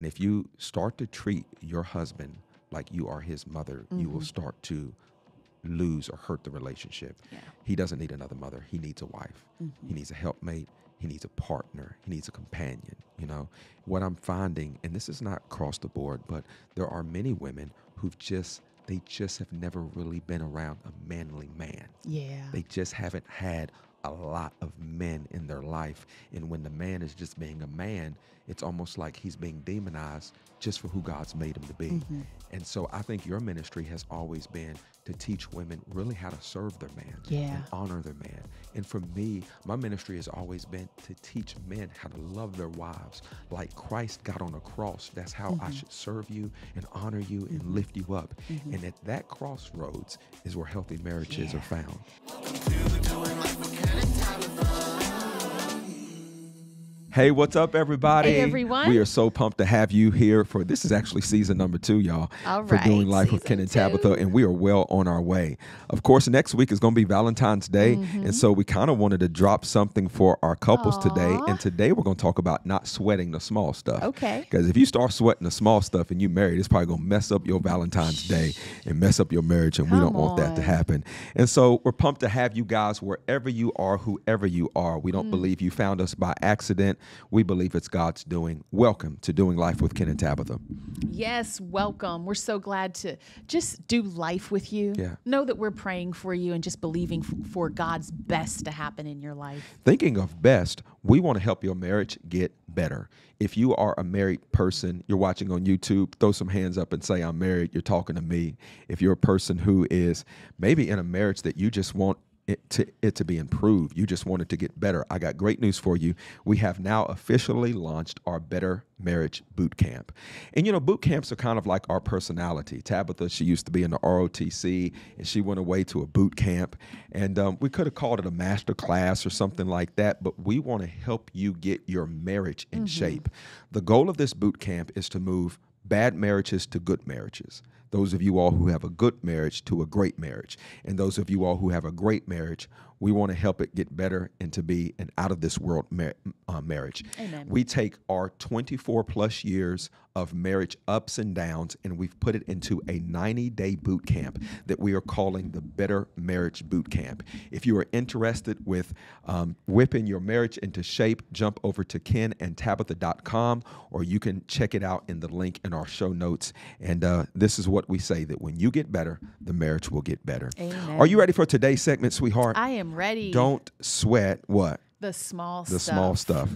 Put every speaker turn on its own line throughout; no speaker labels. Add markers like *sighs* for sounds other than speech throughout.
And if you start to treat your husband like you are his mother, you will mm-hmm. start to lose or hurt the relationship.
Yeah.
He doesn't need another mother. He needs a wife. Mm-hmm. He needs a helpmate. He needs a partner. He needs a companion. You know, what I'm finding, and this is not across the board, but there are many women who've just, they just have never really been around a manly man.
Yeah.
They just haven't had a lot of men in their life. And when the man is just being a man, it's almost like he's being demonized just for who God's made him to be.
Mm-hmm.
And so I think your ministry has always been to teach women really how to serve their man
Yeah.
and honor their man. And for me, my ministry has always been to teach men how to love their wives like Christ got on a cross. That's how
Mm-hmm.
I should serve you and honor you and lift you up. And at that crossroads is where healthy marriages
Yeah.
are found. Hey, what's up, everybody?
Hey, everyone.
We are so pumped to have you here for this is actually season number two, y'all.
All
for doing
right,
life with Ken and
Tabatha,
and we are well on our way. Of course, next week is going to be Valentine's Day,
Mm-hmm.
and so we kind of wanted to drop something for our couples today. And today we're going to talk about not sweating the small stuff.
Okay.
Because if you start sweating the small stuff and you married, it's probably going to mess up your Valentine's Day and mess up your marriage, and we don't
Come
want that to happen. And so we're pumped to have you guys wherever you are, whoever you are. We don't
Mm.
believe you found us by accident. We believe it's God's doing. Welcome to Doing Life with Ken and Tabatha.
Yes, welcome. We're so glad to just do life with you.
Yeah.
Know that we're praying for you and just believing for God's best to happen in your life.
Thinking of best, we want to help your marriage get better. If you are a married person, you're watching on YouTube, throw some hands up and say, I'm married. You're talking to me. If you're a person who is maybe in a marriage that you just want it to, it to be improved, you just wanted to get better, I got great news for you. We have now officially launched our Better Marriage Boot Camp. And you know, boot camps are kind of like our personality. Tabatha, she used to be in the ROTC and she went away to a boot camp. And um, we could have called it a master class or something like that, but we want to help you get your marriage in shape. The goal of this boot camp is to move bad marriages to good marriages. Those of you all who have a good marriage to a great marriage. And those of you all who have a great marriage, we want to help it get better and to be an out of this world mar- uh, marriage.
Amen.
We take our 24 plus years of marriage ups and downs and we've put it into a 90 day boot camp that we are calling the Better Marriage Boot Camp. If you are interested with um, whipping your marriage into shape, jump over to kenandtabatha.com or you can check it out in the link in our show notes. And uh, this is what we say that when you get better, the marriage will get better.
Amen.
Are you ready for today's segment, sweetheart?
I am ready.
Don't sweat what?
the small stuff.
the
stuff.
small stuff.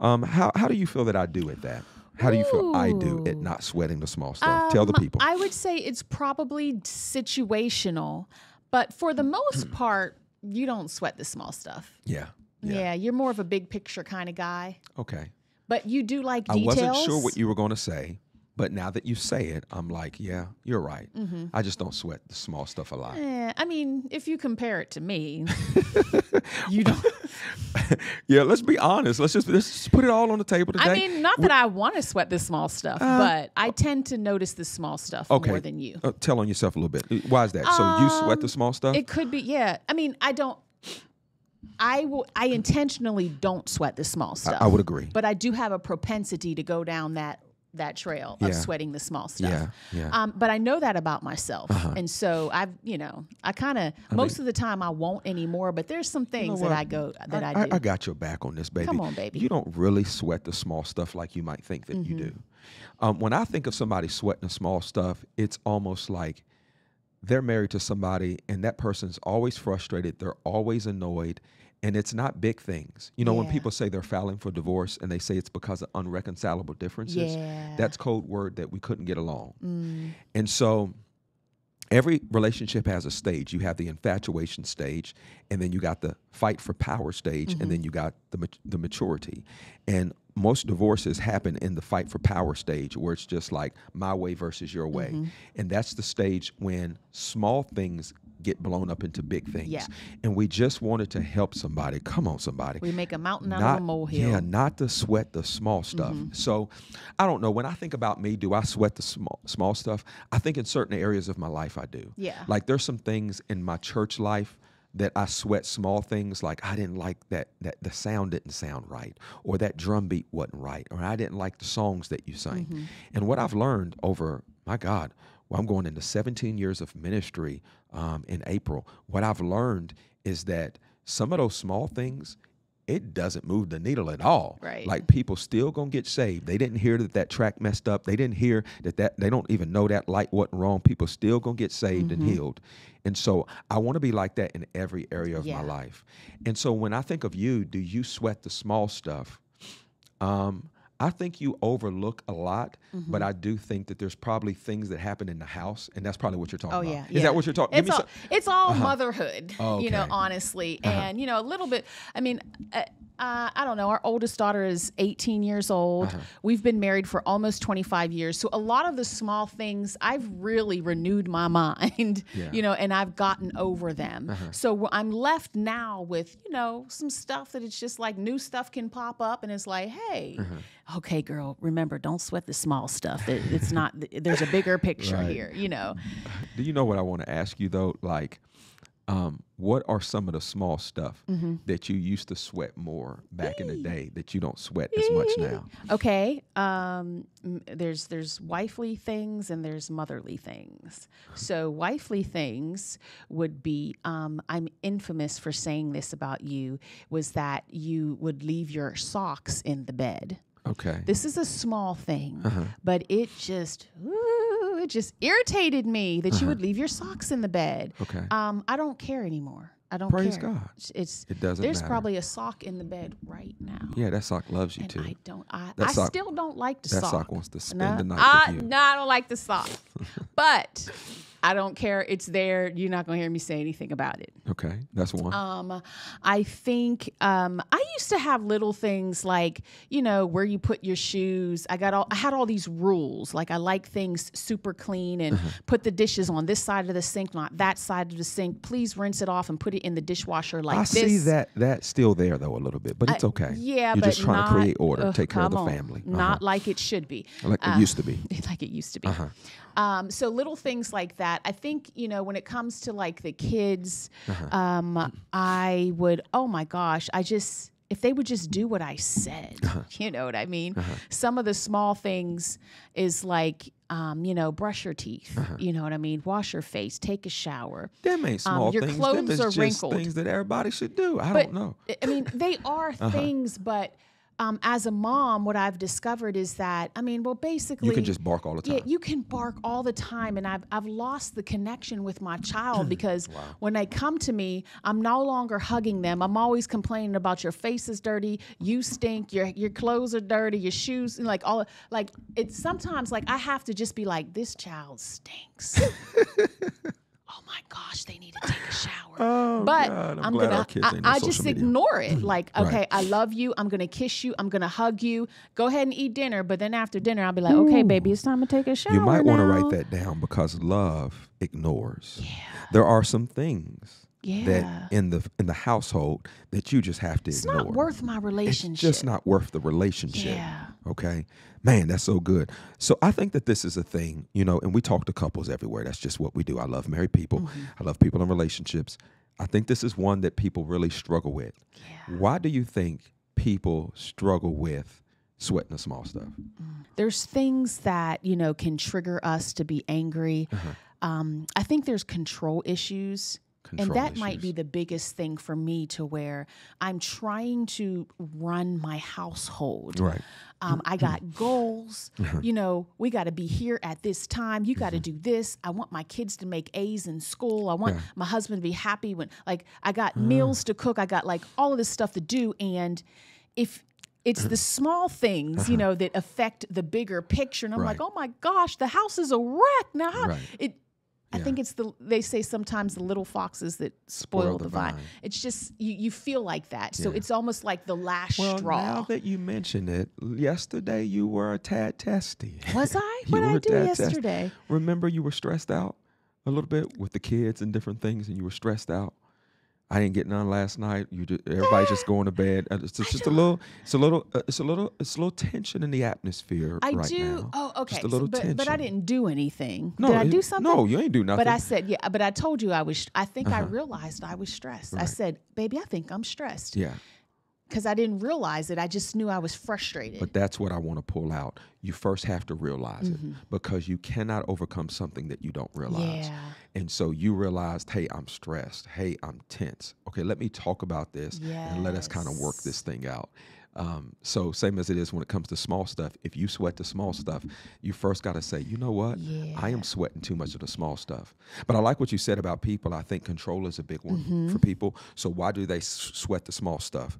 Um, how how do you feel that I do at that? How do you feel I do at not sweating the small stuff? Tell the
Um,
people.
I would say it's probably situational, but for the most *clears throat* part, you don't sweat the small stuff.
yeah,
Yeah.
yeah.
you're more of a big picture kind of guy,
Okay.
but you do like
I wasn't sure what you were going to say, but now that you say it, I'm like, yeah, you're right.
Mm-hmm.
I just don't sweat the small stuff a lot.
Eh, I mean, if you compare it to me, *laughs* you don't. *laughs*
yeah, let's be honest. Let's just let's just put it all on the table today.
I mean, not that I want to sweat the small stuff, but I tend to notice the small stuff
Uh, okay.
more than you.
Uh, tell on yourself a little bit. Why is that? so you sweat the small stuff?
Um, It could be, yeah. I mean, I don't. I will. I intentionally don't sweat the small stuff.
I would agree.
but I do have a propensity to go down that that trail of
Yeah.
sweating the small stuff.
Yeah, yeah.
Um, but I know that about myself, and so I've, you know, I kind of most of the time I won't anymore. But there's some things that? I go that I,
I,
do.
I got your back on this, baby.
Come on, baby.
You don't really sweat the small stuff like you might think that you
Mm-hmm.
do. Um, when I think of somebody sweating the small stuff, it's almost like they're married to somebody and that person's always frustrated. They're always annoyed. And it's not big things. You know, when people say they're filing for divorce and they say it's because of unreconcilable differences,
Yeah.
that's code word that we couldn't get along.
Mm,
And so every relationship has a stage. You have the infatuation stage, and then you got the fight for power stage, and then you got the the maturity. And most divorces happen in the fight for power stage, where it's just like my way versus your way, mm-hmm. and that's the stage when small things get blown up into big things.
Yeah.
And we just wanted to help somebody. Come on, somebody
we make a mountain out
not,
of a molehill.
Yeah, not to sweat the small stuff. Mm-hmm. So, I don't know. When I think about me, do I sweat the small small stuff? I think in certain areas of my life I do.
Yeah.
Like there's some things in my church life that I sweat small things like I didn't like that that the sound didn't sound right or that drum beat wasn't right or I didn't like the songs that you sang.
Mm-hmm.
And what I've learned over my God, well, I'm going into 17 years of ministry um, in April. What I've learned is that some of those small things it doesn't move the needle at all.
Right.
Like people still gonna get saved. They didn't hear that that track messed up. They didn't hear that that they don't even know that light wasn't wrong. People still gonna get saved
Mm-hmm.
and healed. And so I want to be like that in every area of
Yeah.
my life. And so when I think of you, do you sweat the small stuff? Um, I think you overlook a lot,
Mm-hmm.
but I do think that there's probably things that happen in the house, and that's probably what you're talking
Oh
about.
yeah,
Is
yeah.
that what you're talking?
It's all, it's all motherhood,
Oh,
you know,
okay.
honestly, and you know, a little bit. I mean, uh, uh, I don't know. Our oldest daughter is 18 years old.
Uh-huh.
We've been married for almost 25 years, so a lot of the small things I've really renewed my *laughs* mind,
Yeah. Uh-huh.
you know, and I've gotten over them. So I'm left now with you know some stuff that it's just like new stuff can pop up, and it's like, hey,
Uh-huh.
okay, girl, remember, don't sweat the small stuff. It, it's not. There's a bigger picture
Right.
here, you know.
Do you know what I want to ask you though? Like, um, what are some of the small stuff
Mm-hmm.
that you used to sweat more back in the day that you don't sweat as much now?
Okay. Um, there's there's wifely things and there's motherly things. So wifely things would be um, I'm infamous for saying this about you was that you would leave your socks in the bed.
Okay.
This is a small thing,
Uh-huh.
but it just ooh, it just irritated me that you would leave your socks in the bed.
Uh-huh. Okay.
Um, I don't care anymore. I don't
Praise
care.
God.
It's,
It doesn't
there's
matter.
probably a sock in the bed right now.
yeah, that sock loves you
And
too.
I don't. I,
That
I
sock-
still don't like the
that
sock.
sock wants to spend
no,
the night
I,
with you.
No, I don't like the sock. *laughs* but I don't care. It's there. You're not gonna hear me say anything about it.
Okay, that's one.
Um, I think um, I used to have little things like you know where you put your shoes. I got all I had all these rules. Like I like things super clean and
Uh-huh.
put the dishes on this side of the sink, not that side of the sink. Please rinse it off and put it in the dishwasher like
I
this.
see that that's still there though a little bit, but it's okay.
Yeah,
you're
but
just trying
not,
to create order, take care of the
on.
family, Uh-huh.
Not like it should be.
like it used to be. *laughs*
like it used to be.
Uh-huh.
Um, so little things like that. I think you know when it comes to like the kids,
Uh-huh.
um, I would. Oh my gosh, I just if they would just do what I said,
Uh-huh. *laughs*
you know what I mean. Some of the small things is like. Um, you know, brush your teeth.
Uh-huh.
You know what I mean. Wash your face. Take a shower.
Them ain't small
Um, your
things.
clothes
Them
are
just
wrinkled.
things that everybody should do. I
But
don't know. Uh-huh.
I mean, they are *laughs* things, but um, as a mom, what I've discovered is that I mean, well, basically,
You can just bark all the time.
yeah, you can bark all the time, and I've I've lost the connection with my child *clears throat* because when they come to me, I'm no longer hugging them. I'm always complaining about your face is dirty, you stink, your your clothes are dirty, your shoes, and like all like it's sometimes like I have to just be like, this child stinks. *laughs* oh my gosh, they need to take a shower. *laughs*
Oh,
but
God, I'm
I'm, gonna, I, I just
media.
ignore it. *clears throat* Like,
Right.
okay, I love you. I'm gonna kiss you. I'm gonna hug you. Go ahead and eat dinner. But then after dinner, I'll be like, okay, baby, it's time to take a shower.
You might want to write that down because love ignores. There are some things
Yeah.
that in the in the household that you just have to ignore.
It's
ignore.
not worth my relationship.
it's just not worth the relationship.
Yeah.
Okay. Man, that's so good. So I think that this is a thing, you know, and we talk to couples everywhere. That's just what we do. I love married people.
Mm-hmm.
I love people in relationships. I think this is one that people really struggle with.
Yeah.
Why do you think people struggle with sweating the small stuff?
There's things that you know can trigger us to be angry.
Uh-huh.
Um, I think there's control issues. And
Control
that might be the biggest thing for me to where I'm trying to run my household.
Right.
Um, I got *clears throat* goals.
Uh-huh.
You know, we got to be here at this time. You got to do this. I want my kids to make A's in school. I want
Mm-hmm. Yeah.
my husband to be happy when, like, I got
Mm.
meals to cook. I got like all of this stuff to do. And if it's the *clears throat* small things, you know, that affect the bigger picture, and I'm like,
Uh-huh.
Oh my gosh, the house is a wreck now. How,
Right.
It. I
Yeah.
think it's the they say sometimes the little foxes that spoil, the, vine. It's just you you feel like that. So
Yeah.
it's almost like the last
Well,
straw.
now that you mention it, yesterday you were a tad testy.
Was I? *laughs*
You
What did I do yesterday? Testy.
Remember you were
do
tad testy. I didn't get none last night. You just, everybody's *laughs* just going to bed. Uh, It's just, a little. It's a little. Uh, it's a little. It's a little tension in the atmosphere
I
right
do.
now.
Oh, okay.
Just a little
so, but,
tension.
but I didn't do anything.
No,
Did I do something?
No, you ain't do nothing.
But I said, yeah. But I told you I was. I think I
Uh-huh.
realized I was stressed. I said, baby, I think I'm stressed
yeah.
Because I didn't realize it. I just knew I was frustrated.
But that's what I want to pull out. You first have to realize
Mm-hmm.
it because you cannot overcome something that you don't realize.
Yeah.
And so you realized, hey, I'm stressed. Hey, I'm tense. Okay, let me talk about this and let us kind of work this thing out. Um, so same as it is when it comes to small stuff. If you sweat the small stuff, you first got to say, you know what? I am sweating too much of the small stuff. But I like what you said about people. I think control is a big one
Mm-hmm.
for people. So why do they s- sweat the small stuff?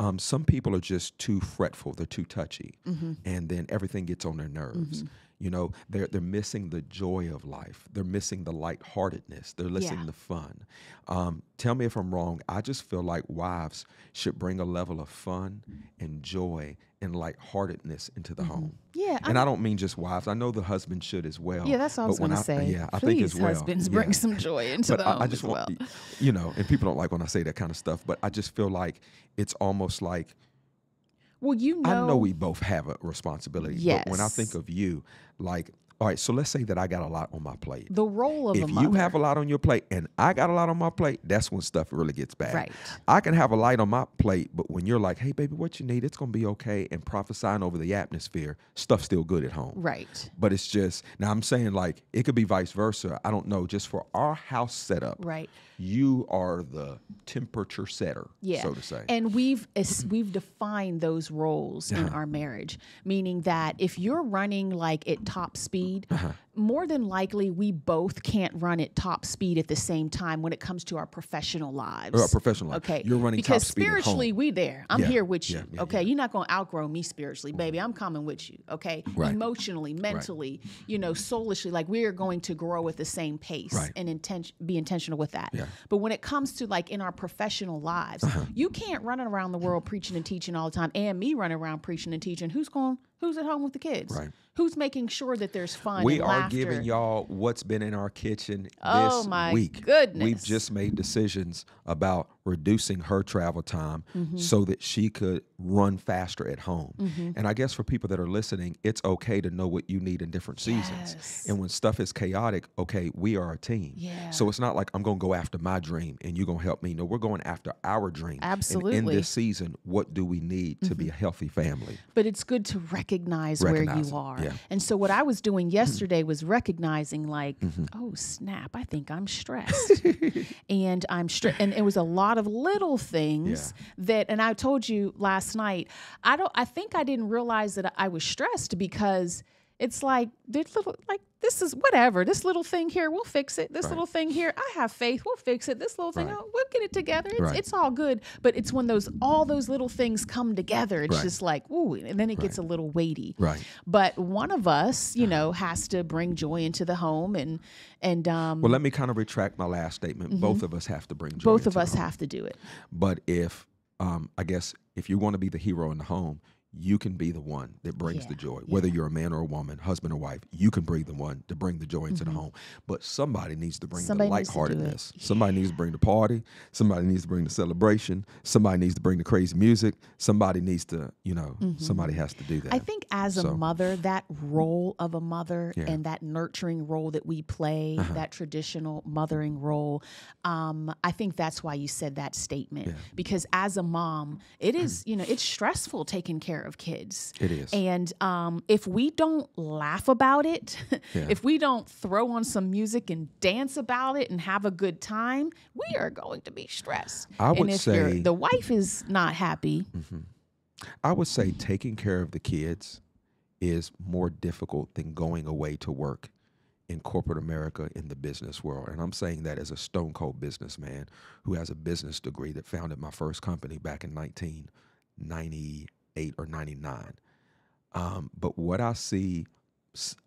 Um, some people are just too fretful. They're too touchy,
Mm-hmm.
and then everything gets on their nerves. You know, they're they're missing the joy of life. They're missing the lightheartedness. They're missing
Yeah.
the fun. Um, tell me if I'm wrong. I just feel like wives should bring a level of fun and joy and lightheartedness into the home.
Yeah,
and I don't mean just wives. I know the husband should as well.
yeah, that's all I was going to say.
Yeah, I
Please,
think as well.
husbands,
Yeah.
bring some joy *laughs* into the
I,
home
I just
as well.
want, you know, and people don't like when I say that kind of stuff. But I just feel like it's almost like
Well, you know,
I know we both have a responsibility. But when I think of you, like, all right, so let's say that I got a lot on my plate.
the role of
If you have a lot on your plate and I got a lot on my plate, that's when stuff really gets bad.
Right.
I can have a light on my plate, but when you're like, hey, baby, what you need? It's going to be okay. And prophesying over the atmosphere, stuff's still good at home.
right,
But it's just, now I'm saying like, it could be vice versa. I don't know. Just for our house setup,
right.
you are the temperature setter,
yeah.
so to say.
And we've we've defined those roles in
Uh-huh.
our marriage, meaning that if you're running like at top speed,
Uh-huh.
more than likely we both can't run at top speed at the same time when it comes to our professional lives.
Or our professional life.
Okay.
You're running
because
speed
spiritually we there. I'm
Yeah,
here with you.
yeah, yeah,
okay. You're not going to outgrow me spiritually, baby. I'm coming with you. Okay.
Right.
Emotionally, mentally, you know, soulishly, like we are going to grow at the same pace
Right.
and intention be intentional with that.
Uh-huh.
But when it comes to like in our professional lives, you can't run around the world preaching and teaching all the time, and me running around preaching and teaching. Who's going? Who's at home with the kids?
Right.
Who's making sure that there's fun?
we are
laughter?
giving y'all what's been in our kitchen
Oh,
this
my
week. We've just made decisions about reducing her travel time
Mm-hmm.
so that she could run faster at home. And I guess for people that are listening, it's okay to know what you need in different seasons.
Yes.
And when stuff is chaotic, okay, we are a team.
Yeah.
So it's not like I'm going to go after my dream and you're going to help me. No, we're going after our dream. And in
Mm-hmm.
this season, what do we need to be a healthy family?
but it's good to recognize,
Recognize
where
you
are.
yeah. Mm-hmm.
And so what I was doing yesterday was recognizing like, oh snap, I think I'm stressed. *laughs* and I'm stressed and it was a lot of little things that and I told you last night, I don't I think I didn't realize that I was stressed because it's like this little like this is whatever. This little thing here, we'll fix it. This
Right.
little thing here, I have faith. We'll fix it. This little thing,
Right.
oh, we'll get it together. It's,
Right.
it's all good. But it's when those all those little things come together. It's just like ooh, and then it gets a little weighty.
Right.
But one of us, you know, has to bring joy into the home, and and um,
Well, let me kind of retract my last statement. Both of us have to bring joy.
both of us have to do it.
But if, um, I guess, if you want to be the hero in the home, you can be the one that brings the
Yeah,
joy. Whether you're a man or a woman, husband or wife, you can bring the one to bring the joy into the home. But somebody needs to bring
Mm-hmm. Somebody
the
needs to do
lightheartedness. Somebody needs to bring the party. Somebody needs to bring the celebration. Somebody needs to bring the crazy music. Somebody needs to, you know, somebody has to do that.
Mm-hmm. I think as a mother, that role of a mother.
Uh-huh.
and that nurturing role that we play, that traditional mothering role, um, I think that's why you said that statement. Because as a mom, it is, *clears throat* you know, it's stressful taking care of kids.
It is.
And um, if we don't laugh about it, *laughs*
Yeah.
if we don't throw on some music and dance about it and have a good time, we are going to be stressed.
I would
and if
say-
the wife is not happy,
I would say taking care of the kids is more difficult than going away to work in corporate America in the business world. And I'm saying that as a stone cold businessman who has a business degree that founded my first company back in 1998 or 99. Um, but what I see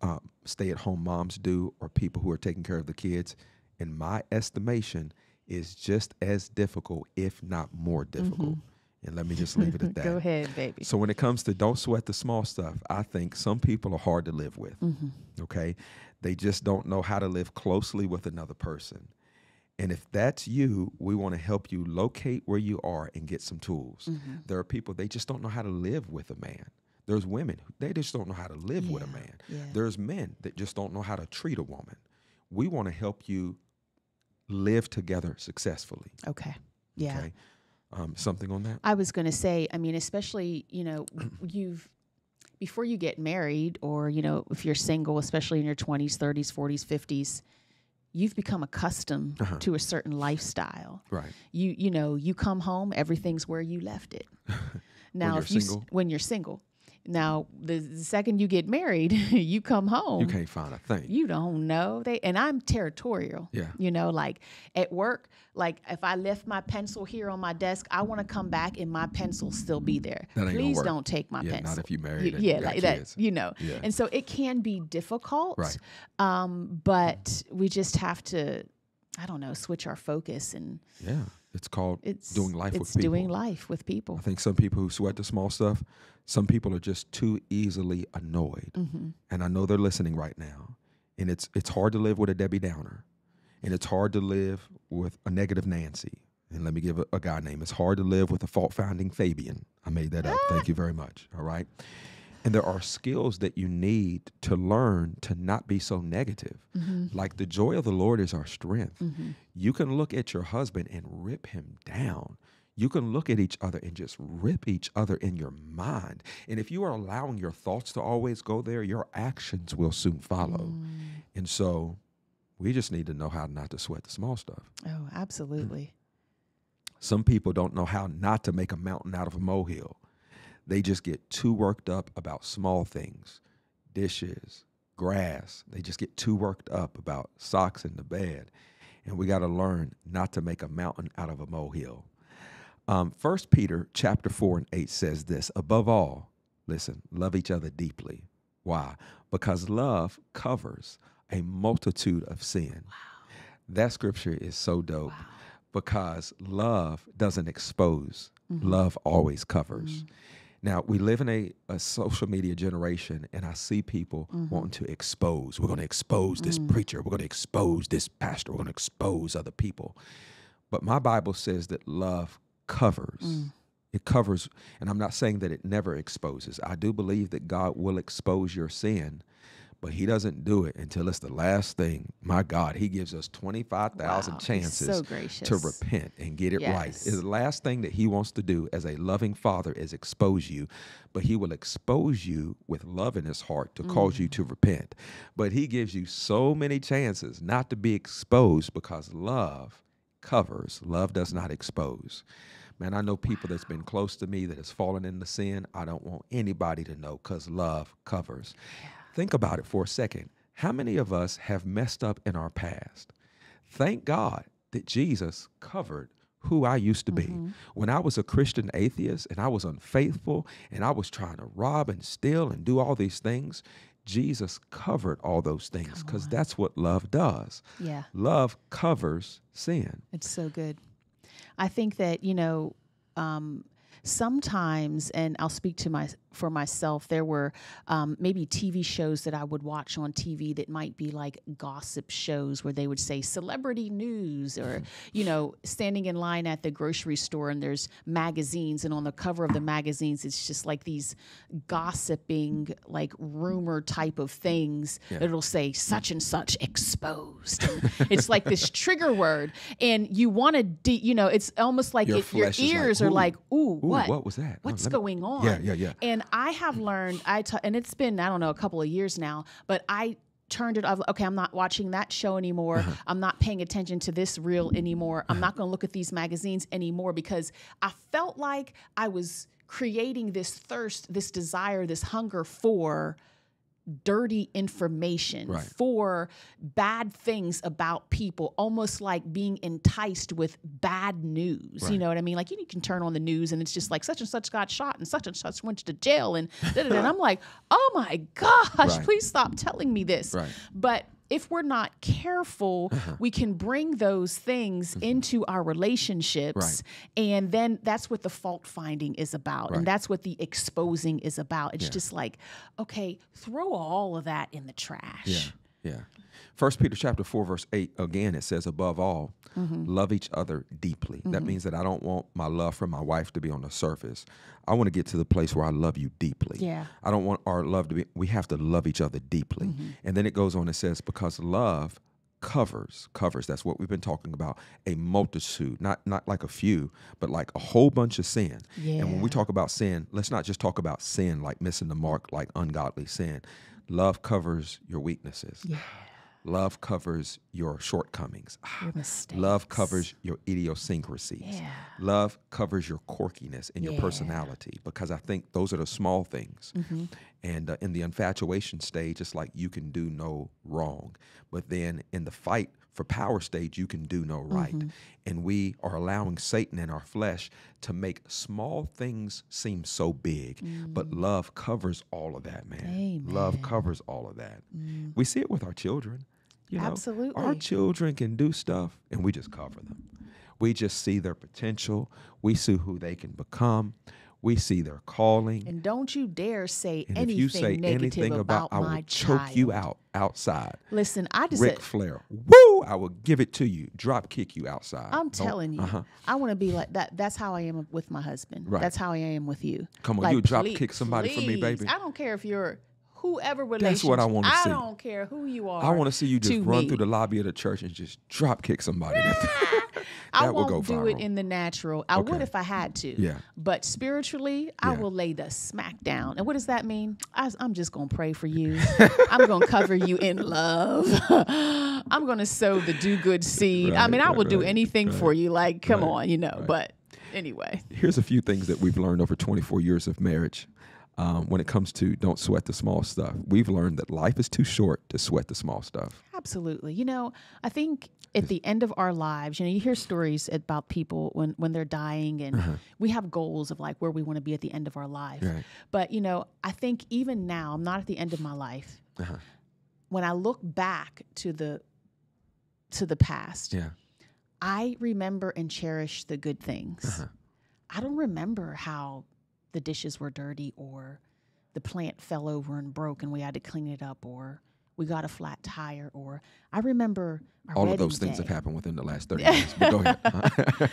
uh, stay at home moms do or people who are taking care of the kids, in my estimation, is just as difficult, if not more difficult. And let me just leave it at *laughs* that.
go ahead, baby.
So when it comes to don't sweat the small stuff, I think some people are hard to live with.
Mm-hmm.
Okay, they just don't know how to live closely with another person. And if that's you, we want to help you locate where you are and get some tools.
Mm-hmm.
There are people, they just don't know how to live with a man. There's women, they just don't know how to live with a man.
yeah.
There's men that just don't know how to treat a woman. We want to help you live together successfully.
Okay. Yeah.
Okay. Um, something on that?
I was going to say, I mean, especially, you know, *clears throat* you've, before you get married or, you know, if you're single, especially in your 20s, 30s, 40s, 50s, you've become accustomed
Uh-huh.
to a certain lifestyle.
Right.
You, you know, you come home, everything's where you left it. *laughs* Now,
you're
if you,
single?
when you're single, now the, the second you get married, *laughs* you come home.
You can't find a thing.
You don't know they, and I'm territorial.
Yeah.
You know, like at work, like if I left my pencil here on my desk, I want to come back and my pencil still be there. Please don't take my
Yeah, not if you married and
yeah, like
kids.
that. You know,
Yeah.
and so it can be difficult.
Right.
Um, but we just have to, I don't know, switch our focus and
yeah. It's called
it's
doing life with
it's
people.
doing life with people.
I think some people who sweat the small stuff, some people are just too easily annoyed.
Mm-hmm.
And I know they're listening right now. And it's it's hard to live with a Debbie Downer. And it's hard to live with a negative Nancy. And let me give a, a guy name. It's hard to live with a fault finding Fabian. I made that up. Thank *laughs* you very much. All right. And there are skills that you need to learn to not be so negative.
Mm-hmm.
Like the joy of the Lord is our strength. You can look at your husband and rip him down. You can look at each other and just rip each other in your mind. And if you are allowing your thoughts to always go there, your actions will soon follow.
Mm.
And so we just need to know how not to sweat the small stuff.
Oh, absolutely.
Some people don't know how not to make a mountain out of a molehill. They just get too worked up about small things, dishes, grass. They just get too worked up about socks in the bed. And we got to learn not to make a mountain out of a molehill. Um, 1 Peter chapter 4 and 8 says this above all, listen, love each other deeply. Why? Because love covers a multitude of sin. That scripture is so dope
Wow.
because love doesn't expose,
Mm-hmm.
love always covers. Now, we live in a, a social media generation, and I see people
Mm-hmm.
wanting to expose. We're going to expose this
Mm.
preacher. We're going to expose this pastor. We're going to expose other people. But my Bible says that love covers.
Mm.
It covers, and I'm not saying that it never exposes. I do believe that God will expose your sin, but He doesn't do it until it's the last thing. My God, He gives us 25,000
Wow,
chances
so
to repent and get it right.
Yes.
Is the last thing that He wants to do as a loving Father is expose you, but He will expose you with love in His heart to cause
Mm.
you to repent. But He gives you so many chances not to be exposed because love covers, love does not expose. Man, I know people that's been close to me that has fallen into sin. I don't want anybody to know because love covers. Think about it for a second. How many of us have messed up in our past? Thank God that Jesus covered who I used to be. When I was a Christian atheist and I was unfaithful and I was trying to rob and steal and do all these things, Jesus covered all those things because that's what love does.
Yeah.
Love covers sin.
It's so good. I think that you know, um, sometimes, and I'll speak to my for myself. There were um, maybe TV shows that I would watch on TV that might be like gossip shows where they would say celebrity news, or you know, standing in line at the grocery store and there's magazines, and on the cover of the magazines, it's just like these gossiping, like rumor type of things. It'll say such and such exposed. It's like this trigger word, and you want to, de- you know, it's almost like
Your
it, your
is like,
ears are like, ooh,
Ooh,
what?
what was that? Oh,
What's
me-
going on?
Yeah, yeah, yeah.
And I have learned, I t- and it's been I don't know a couple of years now, but I turned it off. Okay, I'm not watching that show anymore.
Uh-huh.
I'm not paying attention to this reel anymore. I'm not going to look at these magazines anymore because I felt like I was creating this thirst, this desire, this hunger for dirty information
Right.
for bad things about people almost like being enticed with bad news you know what i mean like you can turn on the news and it's just like such and such got shot and such and such went to jail and and i'm like oh my gosh
Right.
please stop telling me this
Right.
but if we're not careful,
Uh-huh.
we can bring those things into our relationships.
Mm-hmm. Right.
And then that's what the fault finding is about.
Right.
And that's what the exposing is about. It's
Yeah.
just like, okay, throw all of that in the trash.
Yeah. Yeah. First Peter chapter four verse eight again it says above all
Mm-hmm.
love each other deeply. That means that I don't want my love for my wife to be on the surface. I want to get to the place where I love you deeply.
Yeah.
I don't want our love to be we have to love each other deeply.
Mm-hmm.
And then it goes on and says because love covers covers that's what we've been talking about a multitude not not like a few but like a whole bunch of sin yeah. and when we talk about sin let's not just talk about sin like missing the mark like ungodly sin love covers your weaknesses
Yeah.
Love covers your shortcomings. Ah,
Your mistakes.
Love covers your idiosyncrasies.
Yeah.
Love covers your quirkiness and your
Yeah.
personality because I think those are the small things.
Mm-hmm.
And uh, in the infatuation stage, it's like you can do no wrong. But then in the fight for power stage, you can do no right.
Mm-hmm.
And we are allowing Satan in our flesh to make small things seem so big. But love covers all of that, man. Love
Mm. Amen. Mm.
covers all of that. We see it with our children. You know, Our children can do stuff and we just cover them. We just see their potential. We see who they can become. We see their calling.
And don't you dare say
And
anything
if you say
negative
anything
about,
about, I
my
will choke you out outside.
Listen, I just
Ric
said,
Flair, woo! I will give it to you. Drop kick you outside.
I'm telling you,
uh-huh.
I want to be like that. That's how I am with my husband.
Right.
That's how I am with you.
Come on,
Like,
you drop
please-
kick somebody for me, baby.
I don't care if you're whoever relationship.
That's what I wanna see.
I don't care who you are.
I want to see you just run
me.
through the lobby of the church and just drop kick somebody.
Ah, *laughs* I
that will
won't
go
do it in the natural. I would if I had to.
Yeah.
But spiritually, I
Yeah.
will lay the smack down. And what does that mean? I, am just going to pray for you. *laughs* I'm going to cover you in love. *laughs* I'm going to sow the do good seed. I
Right,
mean, I
right,
will do
right,
anything for you. Like, come on, you know. But anyway,
Here's a few things that we've learned over 24 years of marriage. Um, when it comes to don't sweat the small stuff, we've learned that life is too short to sweat the small stuff.
absolutely. You know, I think at the end of our lives, you know, you hear stories about people when when they're dying, and we have goals of like where we want to be at the end of our life.
Right.
But you know, I think even now, I'm not at the end of my life.
Uh-huh.
When I look back to the to the past,
Yeah.
I remember and cherish the good things.
Uh-huh.
I don't remember how the dishes were dirty or the plant fell over and broke and we had to clean it up or we got a flat tire or I remember our
All of those things
day.
have happened within the last 30 *laughs* years. But go ahead.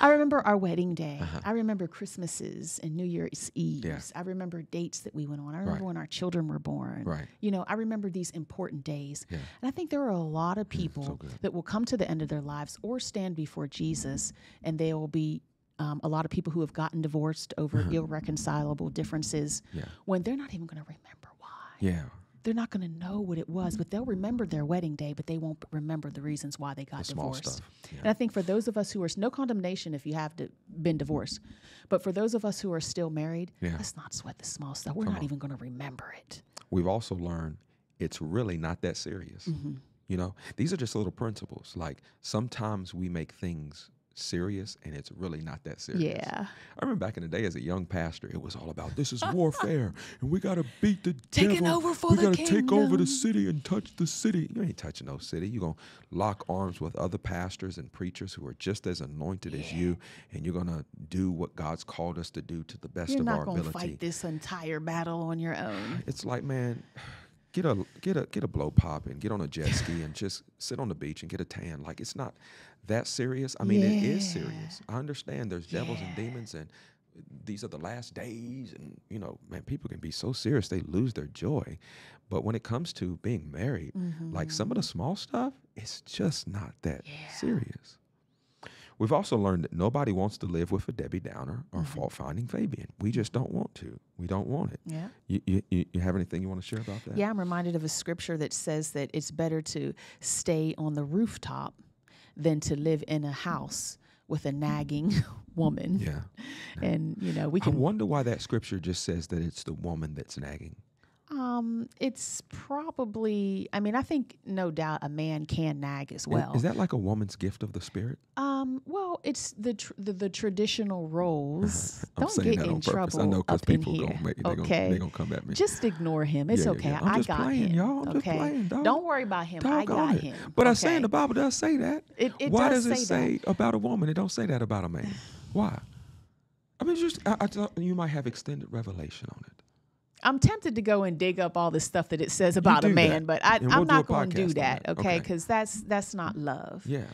I remember our wedding day.
Uh-huh.
I remember Christmases and New Year's Eves. I remember dates that we went on. I remember
Right.
when our children were born.
Right.
You know, I remember these important days.
Yeah.
And I think there are a lot of people
good.
that will come to the end of their lives or stand before Jesus, and they will be. Um, a lot of people who have gotten divorced over irreconcilable differences.
Yeah.
when they're not even going to remember why.
yeah.
They're not going to know what it was, but they'll remember their wedding day, but they won't remember the reasons why they got
The small
divorced.
stuff. Yeah.
And I think for those of us who are no condemnation if you have to, been divorced, but for those of us who are still married,
Yeah.
let's not sweat the small stuff. We're not even going to remember it.
We've also learned it's really not that serious.
Mm-hmm.
You know, these are just little principles. Like sometimes we make things serious and it's really not that serious.
Yeah.
I remember back in the day as a young pastor, it was all about this is warfare and we got to beat the
Taking
devil.
over for
we gotta take over the city and touch the city. You ain't touching no city. You're going to lock arms with other pastors and preachers who are just as anointed as you and you're going to do what God's called us to do to the best
You're
of
not
our
going to
ability.
fight this entire battle on your own.
It's like, man, get a get a get a blow pop and get on a jet ski and just sit on the beach and get a tan. Like it's not that serious. I mean, it is serious. I understand there's devils and demons and these are the last days and you know, man, people can be so serious they lose their joy. But when it comes to being married, like some of the mm-hmm. small stuff, it's just not that serious. We've also learned that nobody wants to live with a Debbie Downer or mm-hmm. fault finding Fabian. We just don't want to. We don't want it.
Yeah.
You, you, you have anything you want to share about that?
Yeah, I'm reminded of a scripture that says that it's better to stay on the rooftop than to live in a house with a nagging *laughs* woman.
Yeah.
And, you know, we can.
I wonder why that scripture just says that it's the woman that's nagging.
Um, it's probably. I mean, I think no doubt a man can nag as well.
Is that like a woman's gift of the spirit?
um, well, it's the tr- the, the traditional roles. *laughs*
I'm
Don't get in
purpose.
trouble
I know because people
here.
gonna make they
okay,
gonna, they gonna come at me.
just ignore him. It's
Yeah, yeah,
okay.
yeah. I'm
I got
playing,
him.
y'all. I'm just
okay,
playing, dog.
don't worry about him. I
Doggone
got
it.
him.
But I
okay?
say the Bible does say that.
It, it
Why
does,
does it
say,
say about a woman? It don't say that about a man. *sighs* Why? I mean, just I, I thought you might have extended revelation on it.
I'm tempted to go and dig up all the stuff that it says about a man,
that,
but I,
and we'll
I'm not going to do that,
that.
okay?
Okay.
Because that's that's not love.
Yeah.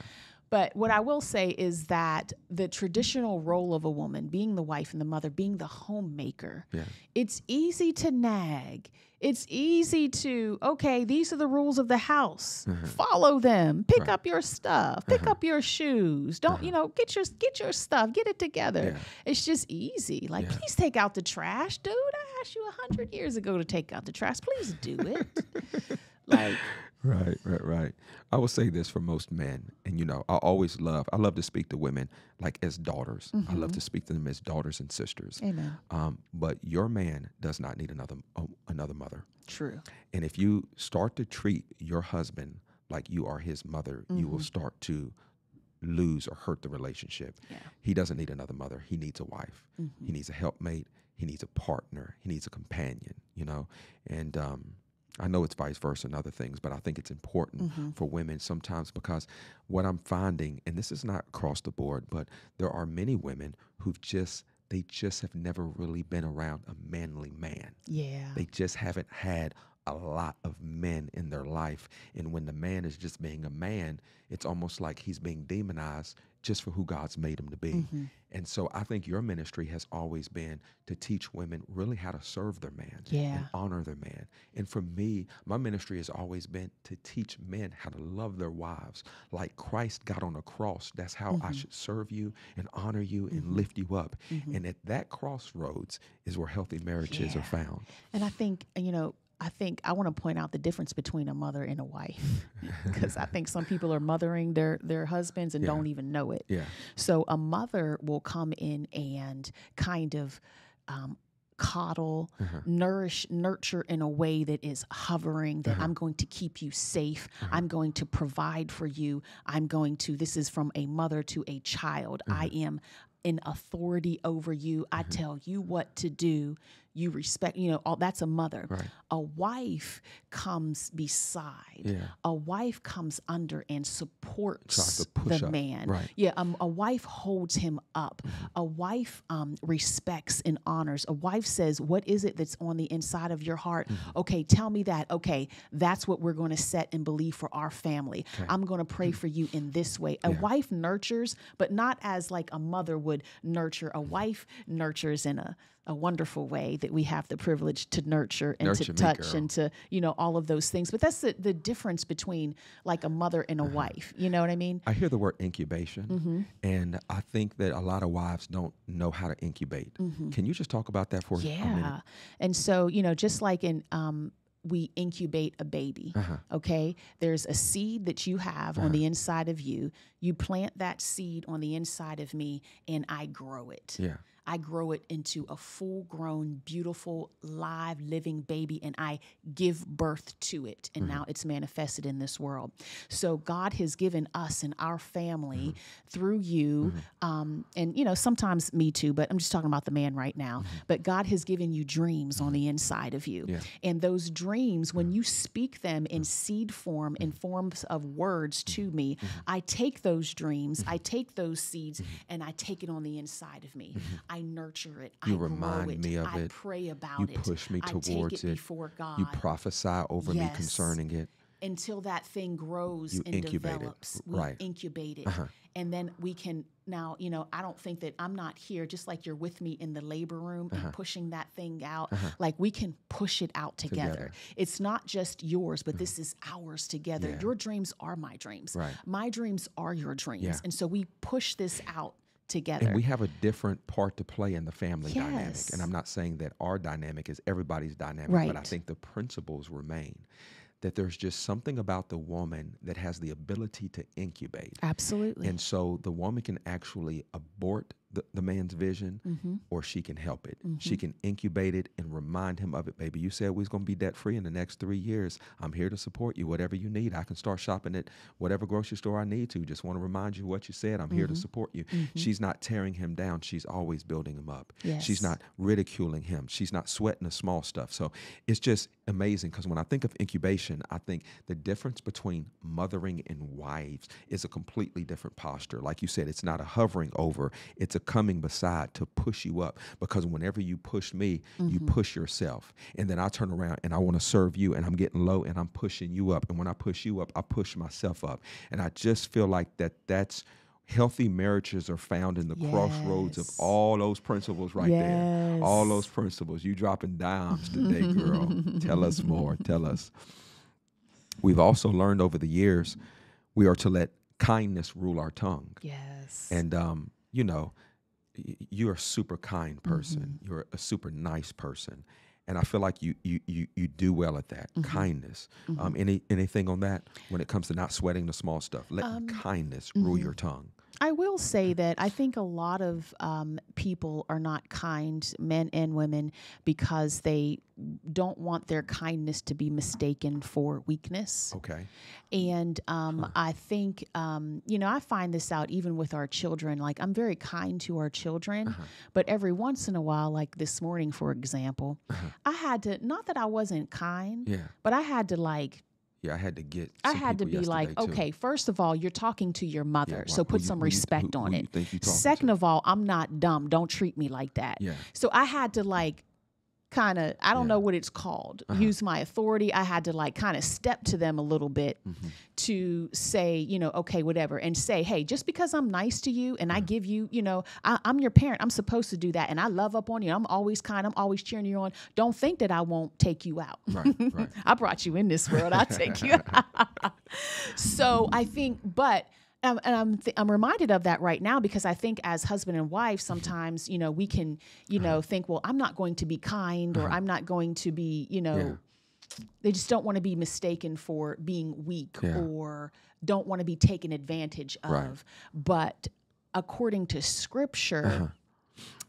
But what I will say is that the traditional role of a woman, being the wife and the mother, being the homemaker,
Yeah.
it's easy to nag. It's easy to, okay, these are the rules of the house. Follow them. Pick
Mm-hmm. Right.
up your stuff. Pick up your shoes. Don't, you know, get your get your stuff. Get it together.
Yeah.
It's just easy. Like,
Yeah.
please take out the trash, dude. I asked you a hundred years ago to take out the trash. Please do it. *laughs* like,
Right, right, right. I will say this for most men, and you know, I always love. I love to speak to women like as daughters. I love to speak to them as daughters and sisters.
amen.
Um, but your man does not need another uh, another mother.
True.
And if you start to treat your husband like you are his mother, you will start to lose or hurt the relationship.
Yeah.
He doesn't need another mother. He needs a wife. He needs a helpmate. He needs a partner. He needs a companion, you know? And um, I know it's vice versa and other things, but I think it's important mm-hmm. for women sometimes because what I'm finding, and this is not across the board, but there are many women who've just, they just have never really been around a manly man.
Yeah.
They just haven't had a lot of men in their life. And when the man is just being a man, it's almost like he's being demonized just for who God's made him to be.
Mm-hmm.
And so I think your ministry has always been to teach women really how to serve their man
Yeah.
and honor their man. And for me, my ministry has always been to teach men how to love their wives. Like Christ got on a cross, that's how
Mm-hmm.
I should serve you and honor you and lift you up. And at that crossroads is where healthy marriages
Yeah.
are found.
And I think, you know, I think I want to point out the difference between a mother and a wife *laughs* because I think some people are mothering their their husbands and
Yeah.
don't even know it.
Yeah.
So a mother will come in and kind of um, coddle,
Uh-huh.
nourish, nurture in a way that is hovering,
Uh-huh.
that I'm going to keep you safe. I'm going to provide for you. I'm going to, this is from a mother to a child. I
Uh-huh.
am in authority over you. I tell you what to do. You respect, you know, all that's a mother.
Right.
A wife comes beside.
Yeah.
A wife comes under and supports the
up.
man.
Right.
Yeah, um, a wife holds him up. A wife um, respects and honors. A wife says, What is it that's on the inside of your heart? Okay, tell me that. Okay, that's what we're going to set and believe for our family. I'm going to pray for you in this way. A wife nurtures, but not as like a mother would nurture. A wife nurtures in a a wonderful way that we have the privilege to nurture and
Nurture
to touch and to you know all of those things but that's the, the difference between like a mother and a
Uh-huh.
wife you know what i mean
I hear the word incubation,
Mm-hmm.
and I think that a lot of wives don't know how to incubate. Can you just talk about that for a minute?
Mm-hmm. Yeah. And so, you know, just like in um we incubate a baby.
Uh-huh.
Okay. There's a seed that you have on the inside of you. You plant that seed on the inside of me and I grow it.
Yeah.
I grow it into a full grown, beautiful, live, living baby, and I give birth to it. And mm-hmm. now it's manifested in this world. So God has given us and our family mm-hmm. through you, mm-hmm. um, and you know, sometimes me too, but I'm just talking about the man right now. But God has given you dreams on the inside of you.
Yeah.
And those dreams, when you speak them in seed form, in forms of words to me, I take those dreams, I take those seeds, and I take it on the inside of me. I nurture it.
You
I
remind
it.
me of
I
it.
pray about
You
it.
push me
I
towards
it,
it.
before God
You prophesy over me concerning it.
until that thing grows
You
and
incubate it.
develops. We
Right.
incubate it.
Uh-huh.
And then we can now, you know, I don't think that I'm not here, just like you're with me in the labor room
Uh-huh.
and pushing that thing out. Like we can push it out together.
Together.
It's not just yours, but this is ours together.
Yeah.
Your dreams are my dreams.
Right.
My dreams are your dreams.
Yeah.
And so we push this out together.
And we have a different part to play in the family dynamic. And I'm not saying that our dynamic is everybody's dynamic, but I think the principles remain. That there's just something about the woman that has the ability to incubate.
Absolutely.
And so the woman can actually abort the, the man's vision
Mm-hmm.
or she can help it. She can incubate it and remind him of it. Baby, you said we was going to be debt free in the next three years. I'm here to support you. Whatever you need, I can start shopping at whatever grocery store I need to. Just want to remind you what you said. I'm
Mm-hmm.
here to support you. She's not tearing him down. She's always building him up. She's not ridiculing him. She's not sweating the small stuff. So it's just amazing because when I think of incubation, I think the difference between mothering and wives is a completely different posture. Like you said, it's not a hovering over, it's a coming beside to push you up because whenever you push me, you push yourself. And then I turn around and I want to serve you and I'm getting low and I'm pushing you up. And when I push you up, I push myself up. And I just feel like that that's healthy marriages are found in the crossroads of all those principles right there. All those principles. You dropping dimes *laughs* today, girl. Tell us more. Tell us. We've also learned over the years we are to let kindness rule our tongue.
Yes.
And um, you know, you're a super kind person. Mm-hmm. You're a super nice person. And I feel like you you you you do well at that. Mm-hmm. Kindness. Um, mm-hmm. any anything on that when it comes to not sweating the small stuff? Let um, kindness rule your tongue.
I will say that I think a lot of um, people are not kind, men and women, because they don't want their kindness to be mistaken for weakness.
Okay.
And um, I think, um, you know, I find this out even with our children. Like, I'm very kind to our children,
Uh-huh.
but every once in a while, like this morning, for example,
Uh-huh.
I had to, not that I wasn't kind,
Yeah.
but I had to, like,
Yeah. I had to get.
I had to be like,
too.
okay, first of all, you're talking to your mother,
why-
so put some
you-
respect
who-
on
who
it.
you think you talking
Second
to?
of all, I'm not dumb. Don't treat me like that.
Yeah.
So I had to like kind of I don't
Yeah.
know what it's called.
Uh-huh.
Use my authority. I had to like kind of step to them a little bit
Mm-hmm.
to say, you know, okay, whatever, and say, hey, just because I'm nice to you and I give you, you know, I, I'm your parent, I'm supposed to do that, and I love up on you. I'm always kind. I'm always cheering you on. Don't think that I won't take you out.
Right. *laughs* Right.
I brought you in this world. I'll take you. *laughs* Out. *laughs* So I think, but. Um, and I'm th- I'm reminded of that right now because I think as husband and wife, sometimes you know we can you know uh-huh. think, well, I'm not going to be kind or uh-huh. I'm not going to be you know. They just don't want to be mistaken for being weak
Yeah.
or don't want to be taken advantage of.
Right.
But according to Scripture, uh-huh.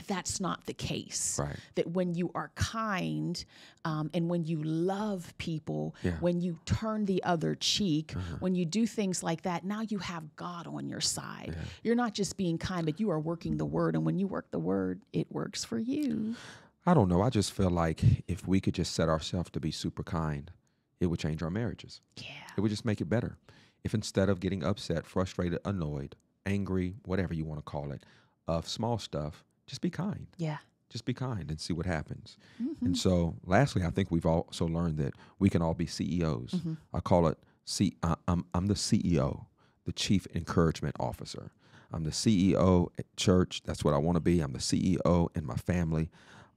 That's not the case
Right.
that when you are kind um, and when you love people,
Yeah. Uh-huh.
when you turn the other cheek, when you do things like that, now you have God on your side. You're not just being kind, but you are working the word. And when you work the word, it works for you.
I don't know. I just feel like if we could just set ourselves to be super kind, it would change our marriages.
Yeah.
It would just make it better. If instead of getting upset, frustrated, annoyed, angry, whatever you want to call it, of small stuff, just be kind.
Yeah.
Just be kind and see what happens.
Mm-hmm.
And so, lastly, I think we've also learned that we can all be CEOs.
Mm-hmm.
I call it C. I, I'm I'm the CEO, the Chief Encouragement Officer. I'm the CEO at church. That's what I want to be. I'm the CEO in my family.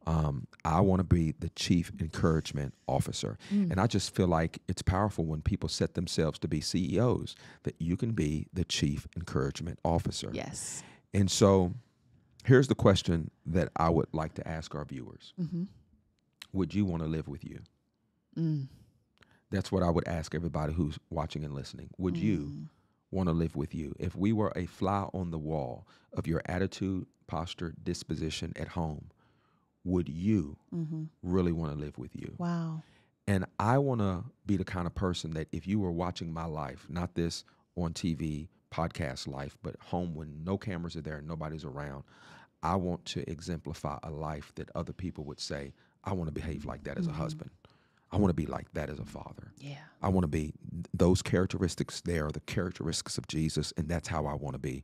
Um, I want to be the chief encouragement officer.
Mm.
And I just feel like it's powerful when people set themselves to be CEOs that you can be the chief encouragement officer.
Yes.
And so here's the question that I would like to ask our viewers
Mm-hmm.
Would you want to live with you?
Mm.
That's what I would ask everybody who's watching and listening. Would you
Mm.
want to live with you? If we were a fly on the wall of your attitude, posture, disposition at home, would you
Mm-hmm.
really want to live with you?
Wow.
And I want to be the kind of person that if you were watching my life, not this on TV, podcast life, but home when no cameras are there and nobody's around, I want to exemplify a life that other people would say, I want to behave like that as a husband. I want to be like that as a father.
Yeah.
I want to be those characteristics there are the characteristics of Jesus, and that's how I want to be.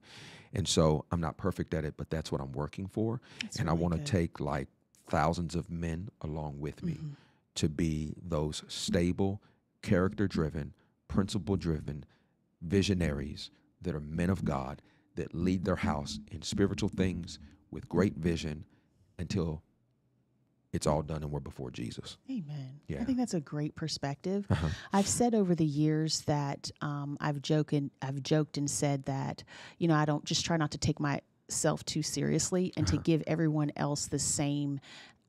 And so I'm not perfect at it, but that's what I'm working for.
That's
and I
really
want to take like thousands of men along with me
Mm-hmm.
to be those stable, character driven, principle driven visionaries that are men of God that lead their house in spiritual things with great vision until it's all done and we're before Jesus.
Amen.
Yeah.
I think that's a great perspective.
Uh-huh.
I've said over the years that um, I've joked and I've joked and said that you know I don't just try not to take myself too seriously and
Uh-huh.
to give everyone else the same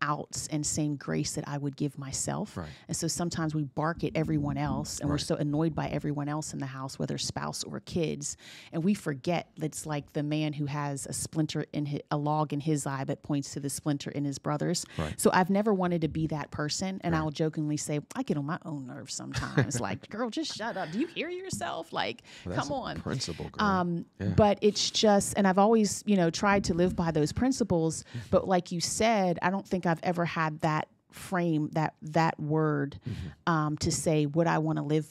outs and same grace that I would give myself.
Right.
And so sometimes we bark at everyone else and we're so annoyed by everyone else in the house, whether spouse or kids, and we forget that it's like the man who has a splinter in his, a log in his eye but points to the splinter in his brother's.
Right.
So I've never wanted to be that person, and I'll jokingly say I get on my own nerves sometimes. *laughs* like, girl, just shut up. Do you hear yourself? Like,
Well,
come on.
Principle, girl.
Um,
Yeah.
But it's just, and I've always, you know, tried to live by those principles.
Mm-hmm.
But like you said, I don't think I've ever had that frame, that that word,
Mm-hmm.
um, to say would I want to live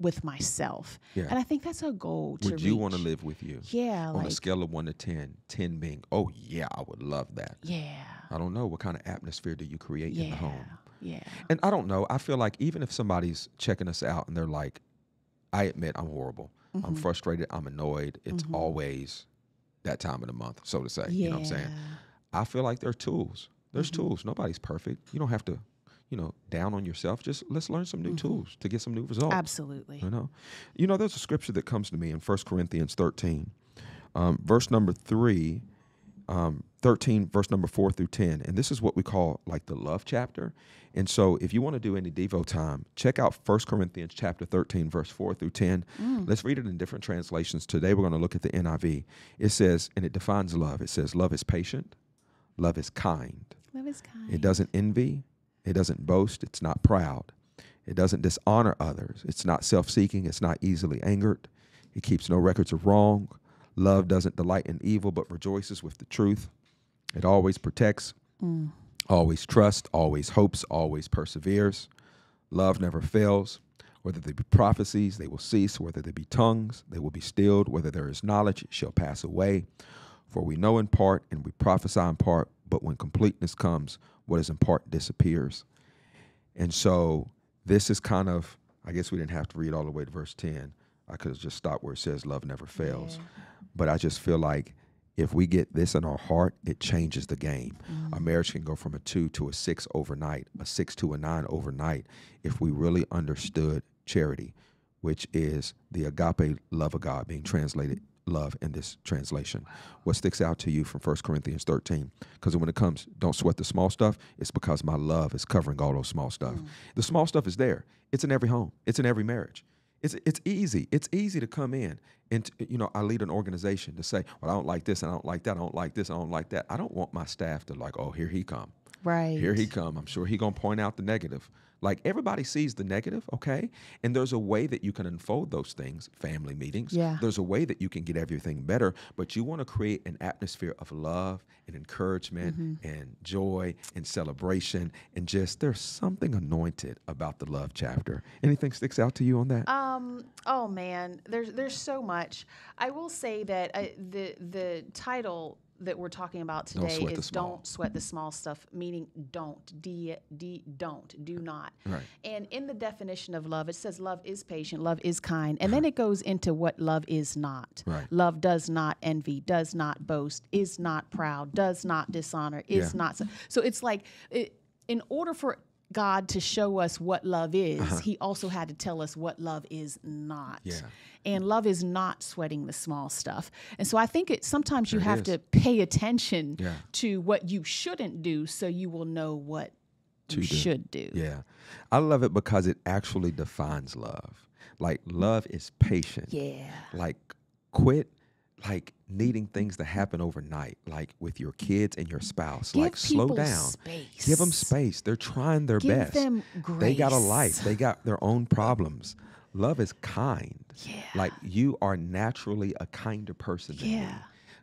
with myself.
Yeah.
And I think that's a goal to
Would you want to live with you?
Yeah,
On a scale of one to 10, 10 being, oh, yeah, I would love that.
yeah.
I don't know. What kind of atmosphere do you create in the home?
Yeah.
And I don't know. I feel like even if somebody's checking us out and they're like, I admit I'm horrible. I'm
Mm-hmm.
frustrated. I'm annoyed. It's always that time of the month, so to say. Yeah. You know what I'm saying? I feel like there are tools. There's
Mm-hmm.
tools. Nobody's perfect. You don't have to, you know, down on yourself. Just let's learn some new
Mm-hmm.
tools to get some new results.
Absolutely.
You know, you know, there's a scripture that comes to me in 1 Corinthians 13, um, verse number three, um, 13, verse number four through 10. And this is what we call like the love chapter. And so if you want to do any Devo time, check out 1 Corinthians chapter 13, verse 4 through 10. Let's read it in different translations. Today we're going to look at the NIV. It says, and it defines love. It says, love is patient, love is kind.
Love is kind.
It doesn't envy. It doesn't boast. It's not proud. It doesn't dishonor others. It's not self seeking. It's not easily angered. It keeps no records of wrong. Love doesn't delight in evil, but rejoices with the truth. It always protects, mm. always trusts, always hopes, always perseveres. Love never fails. Whether they be prophecies, they will cease. Whether they be tongues, they will be stilled. Whether there is knowledge, it shall pass away. For we know in part and we prophesy in part, but when completeness comes, what is in part disappears. And so this is kind of, I guess we didn't have to read all the way to verse 10. I could have just stopped where it says love never fails. But I just feel like if we get this in our heart, it changes the game. Mm-hmm. A marriage can go from a two to a six overnight, a six to a nine overnight, if we really understood charity, which is the agape love of God being translated love in this translation. What sticks out to you from 1 Corinthians 13? Because when it comes, don't sweat the small stuff, it's because my love is covering all those small stuff. Mm. The small stuff is there. It's in every home. It's in every marriage. It's it's easy. It's easy to come in and you know I lead an organization to say, well, I don't like this, and I don't like that, I don't like this, I don't like that. I don't want my staff to like, oh, here he come.
Right.
Here he come. I'm sure he gonna point out the negative. Like everybody sees the negative, okay? And there's a way that you can unfold those things, family meetings.
Yeah.
There's a way that you can get everything better, but you want to create an atmosphere of love and encouragement and joy and celebration and just there's something anointed about the love chapter. Anything sticks out to you on that?
Um. Oh man, there's there's so much. I will say that uh, the the title that we're talking about
Don't
today
sweat the
is
small.
"Don't Sweat the Small Stuff," meaning don't, d d don't, do not.
Right.
And in the definition of love, it says love is patient, love is kind, and then it goes into what love is not.
Right.
Love does not envy, does not boast, is not proud, does not dishonor, is
Yeah.
not. So, so it's like, it, in order for God to show us what love is, He also had to tell us what love is not.
Uh-huh. Yeah.
And love is not sweating the small stuff. And so I think it sometimes you
There
have to pay attention
Yeah.
to what you shouldn't do so you will know what you
do.
should do.
Yeah. I love it because it actually defines love. Like love is patient.
Yeah.
Like quit like needing things to happen overnight, like with your kids and your spouse.
Give
like slow down.
space.
Give them space. They're trying their
Give
best. They got a life. They got their own problems. Love is kind.
Yeah.
Like you are naturally a kinder person than me.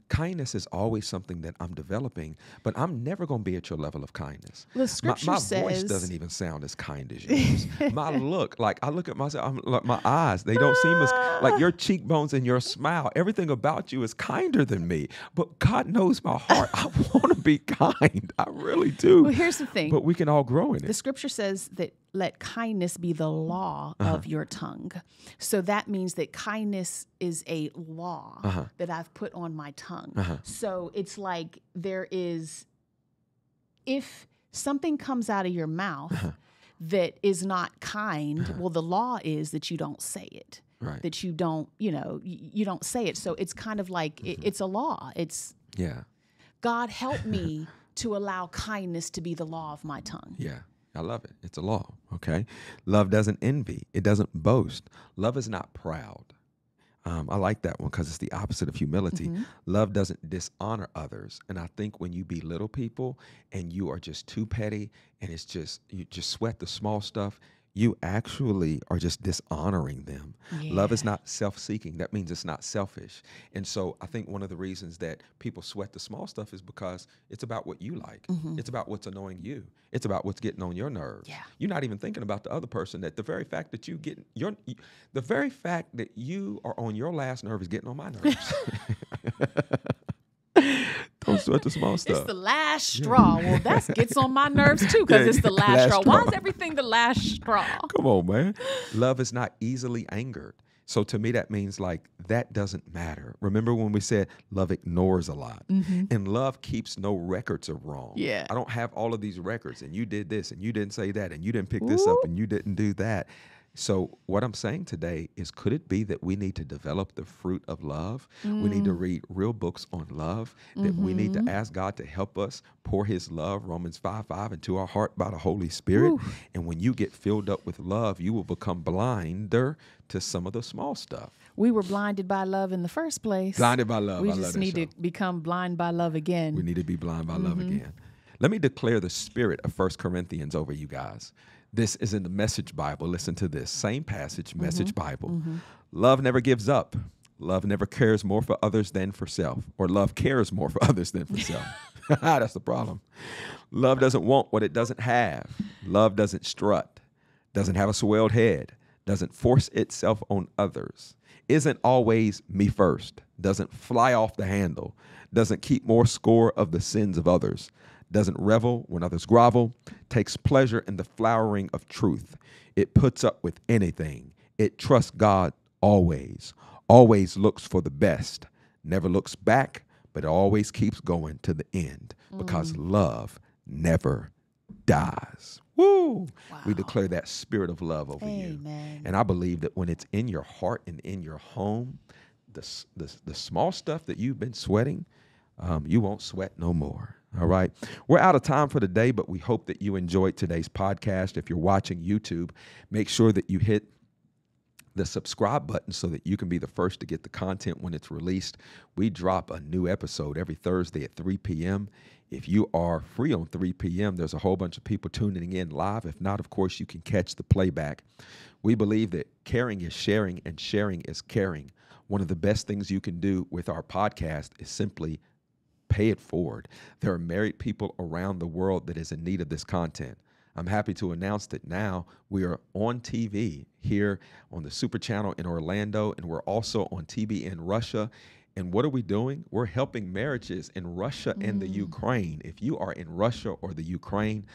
Kindness is always something that I'm developing, but I'm never going to be at your level of kindness.
The
My-
scripture
my,
says-
voice doesn't even sound as kind as yours. *laughs* my look, like I look at myself, I'm, like my eyes, they don't seem as like your cheekbones and your smile. Everything about you is kinder than me. But God knows my heart. I *laughs* want to be kind. I really do.
Well, here's the thing.
But we can all grow in it.
The scripture says that let kindness be the law
Uh-huh.
of your tongue. So that means that kindness is a law
Uh-huh.
that I've put on my tongue. So it's like there is, if something comes out of your mouth
Uh-huh.
that is not kind, well, the law is that you don't say it.
Right.
That you don't, you know, you don't say it. So it's kind of like
Mm-hmm.
it's a law. It's
Yeah.
God help *laughs* me to allow kindness to be the law of my tongue.
Yeah. I love it. It's a law. Okay. Love doesn't envy, it doesn't boast. Love is not proud. Um, I like that one because it's the opposite of humility. Love doesn't dishonor others. And I think when you belittle people and you are just too petty and it's just, you just sweat the small stuff, you actually are just dishonoring them. Love is not self seeking. That means it's not selfish. And so I think one of the reasons that people sweat the small stuff is because it's about what you like, mm-hmm. it's about what's annoying you, it's about what's getting on your nerves.
Yeah.
You're not even thinking about the other person. That the very fact that you get your, the very fact that you are on your last nerve is getting on my nerves. *laughs* *laughs* *laughs* Don't sweat the small stuff.
It's the last straw. Well, that *laughs* gets on my nerves too because
Yeah,
it's the *laughs* last,
last
straw. Why is everything the last straw?
Come on, man. Love is not easily angered. So to me, that means like that doesn't matter. Remember when we said love ignores a lot, and love keeps no records of wrong.
Mm-hmm. Yeah.
I don't have all of these records, and you did this, and you didn't say that, and you didn't pick this up, and you didn't do that. So what I'm saying today is, could it be that we need to develop the fruit of love? We need to
Mm.
read real books on love. That we need
Mm-hmm.
to ask God to help us pour His love, Romans five five, into our heart by the Holy Spirit. And when you get filled up with love, you will become blinder to some of the small stuff.
We were blinded by love in the first place.
Blinded by love.
We
I
just
that
need to become blind by love again.
We need to be blind by love
Mm-hmm.
again. Let me declare the spirit of First Corinthians over you guys. This is in the Message Bible. Listen to this same passage,
Mm-hmm.
Message Bible. Love never gives up. Love never cares more for others than for self, or love cares more for *laughs* others than for self. *laughs* That's the problem. Love doesn't want what it doesn't have. Love doesn't strut, doesn't have a swelled head, doesn't force itself on others, isn't always me first, doesn't fly off the handle, doesn't keep more score of the sins of others, doesn't revel when others grovel, takes pleasure in the flowering of truth. It puts up with anything. It trusts God always, always looks for the best, never looks back, but always keeps going to the end because love never dies. Woo! We declare that spirit of love over you. And I believe that when it's in your heart and in your home, the, the, the small stuff that you've been sweating, um, you won't sweat no more. All right. We're out of time for today, but we hope that you enjoyed today's podcast. If you're watching YouTube, make sure that you hit the subscribe button so that you can be the first to get the content when it's released. We drop a new episode every Thursday at 3 p.m. If you are free on 3 p.m., there's a whole bunch of people tuning in live. If not, of course, you can catch the playback. We believe that caring is sharing and sharing is caring. One of the best things you can do with our podcast is simply pay it forward. There are married people around the world that is in need of this content. I'm happy to announce that now we are on TV here on the Super Channel in Orlando, and we're also on TV in Russia. And what are we doing? We're helping marriages in Russia and the mm. Ukraine. If you are in Russia or the Ukraine,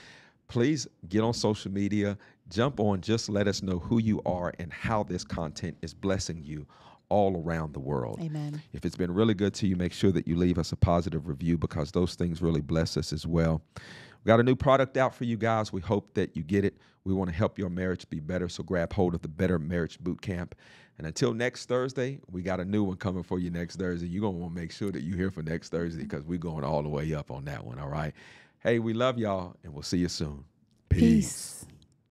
please get on social media, jump on, just let us know who you are and how this content is blessing you all around the world.
Amen.
If it's been really good to you, make sure that you leave us a positive review because those things really bless us as well. We got a new product out for you guys. We hope that you get it. We want to help your marriage be better, so grab hold of the Better Marriage Boot Camp. And until next Thursday, we got a new one coming for you next Thursday. You're going to want to make sure that you're here for next Thursday because we're going all the way up on that one, all right? Hey, we love y'all, and we'll see you soon.
Peace.